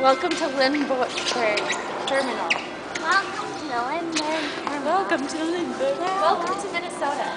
Welcome to Lindbergh Terminal. Welcome to Lindbergh Terminal. Welcome to Lindbergh. Welcome to Minnesota.